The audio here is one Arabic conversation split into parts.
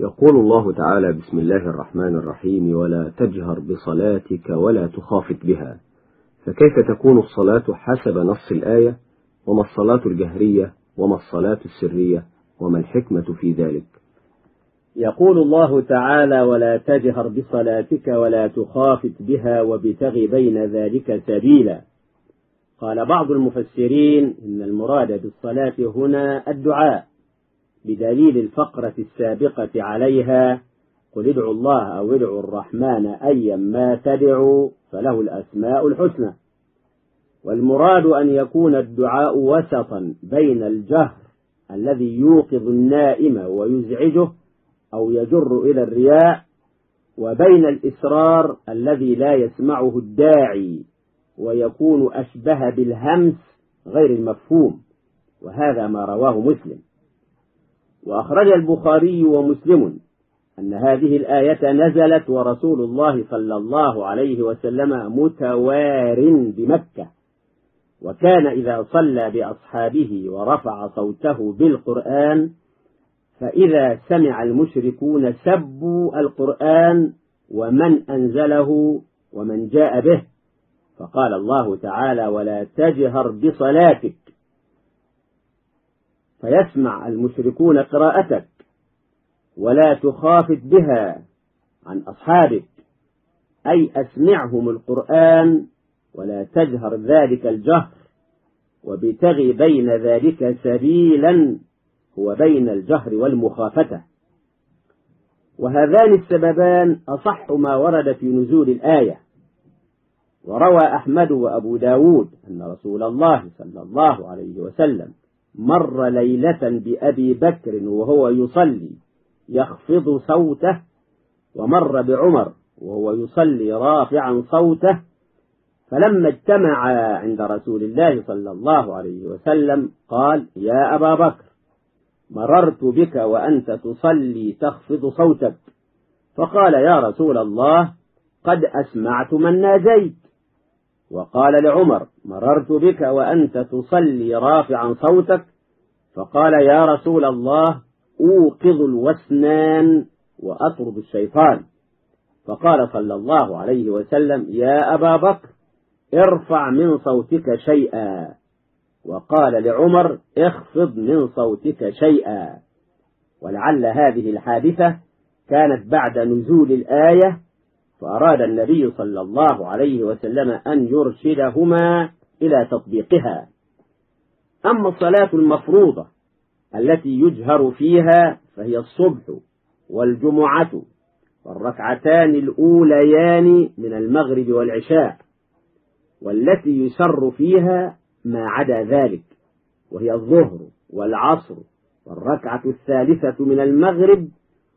يقول الله تعالى بسم الله الرحمن الرحيم ولا تجهر بصلاتك ولا تخافت بها. فكيف تكون الصلاة حسب نص الآية؟ وما الصلاة الجهرية؟ وما الصلاة السرية؟ وما الحكمة في ذلك؟ يقول الله تعالى ولا تجهر بصلاتك ولا تخافت بها وابتغ بين ذلك سبيلا. قال بعض المفسرين إن المراد بالصلاة هنا الدعاء. بدليل الفقرة السابقة عليها قل ادعوا الله أو ادعوا الرحمن أيا ما تدعوا فله الأسماء الحسنى. والمراد أن يكون الدعاء وسطا بين الجهر الذي يوقظ النائم ويزعجه أو يجر إلى الرياء وبين الإسرار الذي لا يسمعه الداعي ويكون أشبه بالهمس غير المفهوم. وهذا ما رواه مسلم. وأخرج البخاري ومسلم أن هذه الآية نزلت ورسول الله صلى الله عليه وسلم متوار بمكة وكان إذا صلى بأصحابه ورفع صوته بالقرآن فإذا سمع المشركون سبوا القرآن ومن أنزله ومن جاء به فقال الله تعالى ولا تجهر بصلاتك فيسمع المشركون قراءتك ولا تخافت بها عن أصحابك. أي أسمعهم القرآن ولا تجهر ذلك الجهر وابتغي بين ذلك سبيلا هو بين الجهر والمخافة. وهذان السببان أصح ما ورد في نزول الآية. وروى أحمد وأبو داود أن رسول الله صلى الله عليه وسلم مر ليلة بأبي بكر وهو يصلي يخفض صوته ومر بعمر وهو يصلي رافعا صوته فلما اجتمع عند رسول الله صلى الله عليه وسلم قال يا أبا بكر مررت بك وأنت تصلي تخفض صوتك. فقال يا رسول الله قد أسمعت من ناجيت. وقال لعمر مررت بك وأنت تصلي رافعا صوتك؟ فقال يا رسول الله أوقظ الوسنان وأطرد الشيطان. فقال صلى الله عليه وسلم يا أبا بكر ارفع من صوتك شيئا. وقال لعمر اخفض من صوتك شيئا. ولعل هذه الحادثة كانت بعد نزول الآية فأراد النبي صلى الله عليه وسلم أن يرشدهما إلى تطبيقها. أما الصلاة المفروضة التي يجهر فيها فهي الصبح والجمعة والركعتان الأوليان من المغرب والعشاء والتي يسر فيها ما عدا ذلك وهي الظهر والعصر والركعة الثالثة من المغرب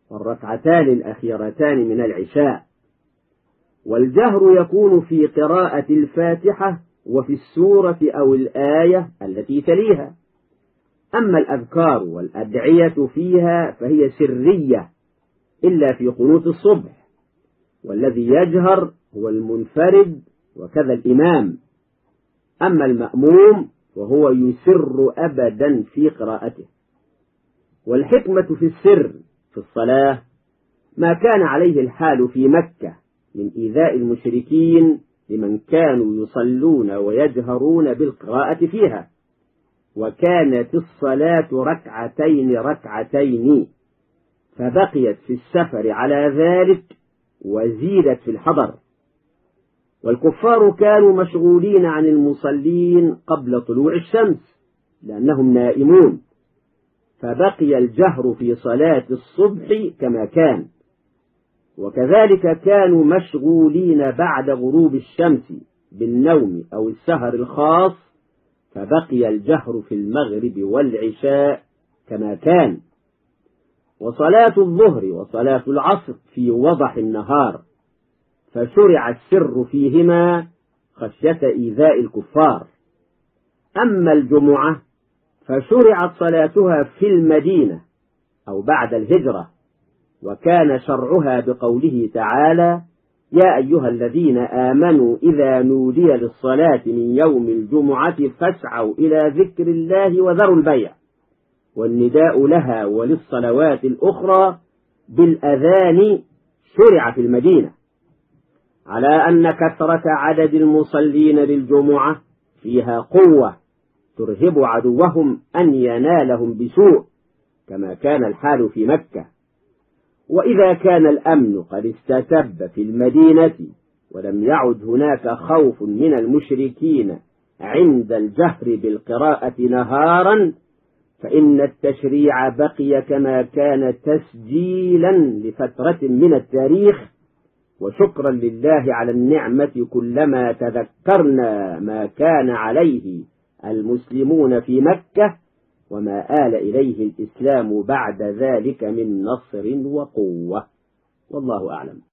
والركعتان الأخيرتان من العشاء. والجهر يكون في قراءة الفاتحة وفي السورة أو الآية التي تليها. أما الأذكار والأدعية فيها فهي سرية إلا في قنوت الصبح والذي يجهر هو المنفرد وكذا الإمام. أما المأموم وهو يسر أبدا في قراءته. والحكمة في السر في الصلاة ما كان عليه الحال في مكة من إيذاء المشركين لمن كانوا يصلون ويجهرون بالقراءة فيها. وكانت الصلاة ركعتين ركعتين. فبقيت في السفر على ذلك وزيدت في الحضر. والكفار كانوا مشغولين عن المصلين قبل طلوع الشمس لأنهم نائمون. فبقي الجهر في صلاة الصبح كما كان. وكذلك كانوا مشغولين بعد غروب الشمس بالنوم أو السهر الخاص فبقي الجهر في المغرب والعشاء كما كان. وصلاة الظهر وصلاة العصر في وضح النهار فشرع السر فيهما خشية إيذاء الكفار. أما الجمعة فشرعت صلاتها في المدينة أو بعد الهجرة. وكان شرعها بقوله تعالى يا أيها الذين آمنوا إذا نودي للصلاة من يوم الجمعة فاسعوا إلى ذكر الله وذروا البيع. والنداء لها وللصلوات الأخرى بالأذان شرع في المدينة. على أن كثرة عدد المصلين للجمعة فيها قوة ترهب عدوهم أن ينالهم بسوء كما كان الحال في مكة. وإذا كان الأمن قد استتب في المدينة ولم يعد هناك خوف من المشركين عند الجهر بالقراءة نهارا فإن التشريع بقي كما كان تسجيلا لفترة من التاريخ. وشكرا لله على النعمة كلما تذكرنا ما كان عليه المسلمون في مكة. وما آل إليه الإسلام بعد ذلك من نصر وقوة. والله أعلم.